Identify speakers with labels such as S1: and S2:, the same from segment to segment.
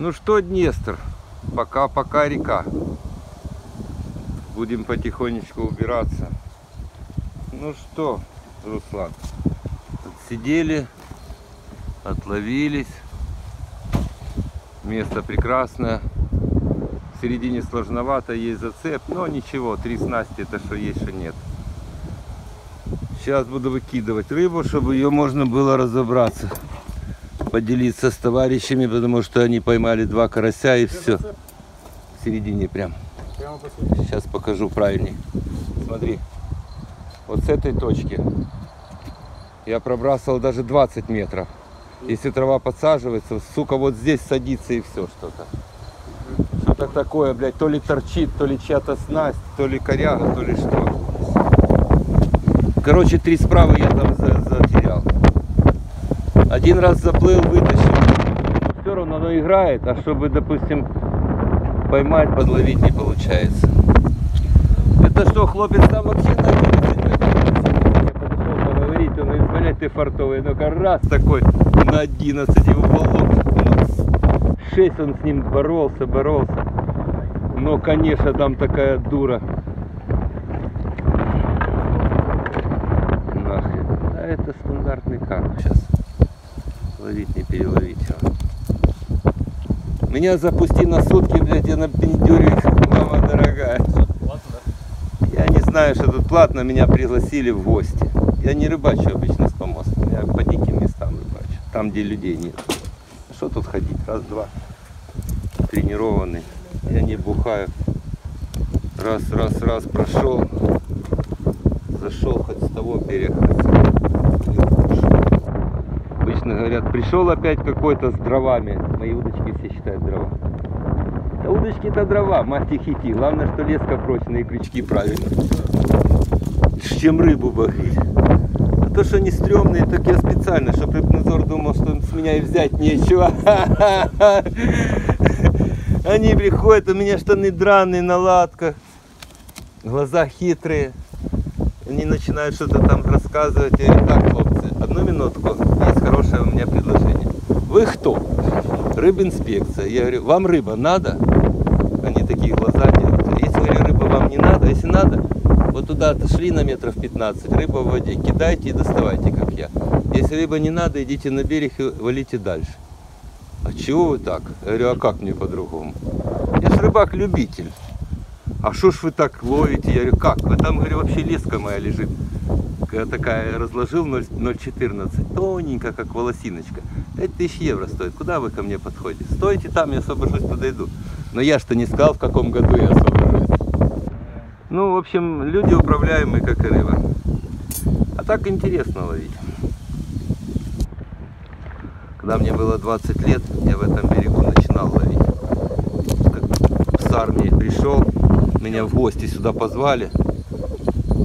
S1: Ну что, Днестр, пока-пока река. Будем потихонечку убираться. Ну что, Руслан, сидели, отловились. Место прекрасное. В середине сложновато, есть зацеп, но ничего, три снасти это что есть, что нет. Сейчас буду выкидывать рыбу, чтобы ее можно было разобраться. Поделиться с товарищами, потому что они поймали два карася и все. В середине прям. Сейчас покажу правильней. Смотри. Вот с этой точки я пробрасывал даже 20 метров. Если трава подсаживается, сука, вот здесь садится и все что-то. Что-то такое, блядь, то ли торчит, то ли чья-то снасть, то ли коряга, то ли что. Короче, три справа я там за- затерял. Один раз заплыл, вытащил. Все равно оно играет, а чтобы, допустим, поймать, подловить не получается. Это что, хлопец там вообще на 11 Я подошел поговорить, он говорит, блядь, ты фартовый. Ну-ка, раз такой на 11 его волок. 6 он с ним боролся, боролся. Но, конечно, там такая дура. Нахрен. А это стандартный карп сейчас. Ловить, не переловить его. Меня запусти на сутки, блядь, я на пиндюре, мама дорогая. Я не знаю, что тут платно, меня пригласили в гости. Я не рыбачу обычно с помостом, я по диким местам рыбачу, там, где людей нет. Что тут ходить? Раз, два. Тренированный. Я не бухаю. Раз, раз, раз прошел. Зашел хоть с того берега. хоть с говорят, пришел опять какой-то с дровами. Мои удочки все считают дрова. Да удочки это дрова, мать их. Главное, что леска прочная и крючки правильно. Чем рыбу бахать. А то, что они стрёмные, так я специально, чтобы рыбнадзор думал, что с меня и взять нечего. Они приходят, у меня штаны драные на латках, глаза хитрые. Они начинают что-то там рассказывать. Я говорю, так, хлопцы, одну минутку, есть хорошее у меня предложение. Вы кто? Рыбинспекция. Я говорю, вам рыба надо? Они такие глаза делают. Если говорю, рыба вам не надо, если надо, вот туда отошли на метров 15, рыба в воде, кидайте и доставайте, как я. Если рыба не надо, идите на берег и валите дальше. А чего вы так? Я говорю, а как мне по-другому? Я ж рыбак-любитель. А что ж вы так ловите? Я говорю, как? А там, говорю, вообще леска моя лежит. Такая разложил 0 0,14, тоненькая, как волосиночка. 5000 евро стоит. Куда вы ко мне подходите? Стойте там, я освобожусь, подойду. Но я что не сказал, в каком году я освобожусь. Ну, в общем, люди управляемые, как и рыба. А так интересно ловить. Когда мне было 20 лет, я в этом берегу начинал ловить. Так, с армии пришел, меня в гости сюда позвали.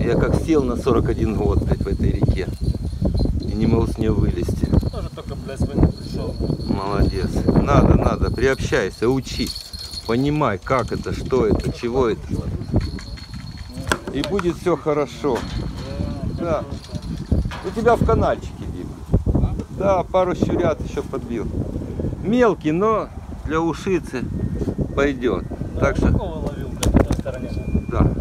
S1: Я как сел на 41 год, блядь, в этой реке. И не мог с нее вылезти.
S2: Тоже только, блядь, войны пришел.
S1: Молодец. Надо, надо, приобщайся, учи. Понимай, как это, что это, чего это. И будет все хорошо. Да. У тебя в канальчике, Дима. Да, пару щурят еще подбил. Мелкий, но для ушицы пойдет. Так что,
S2: Какого ловил, блядь, на той стороне?
S1: да.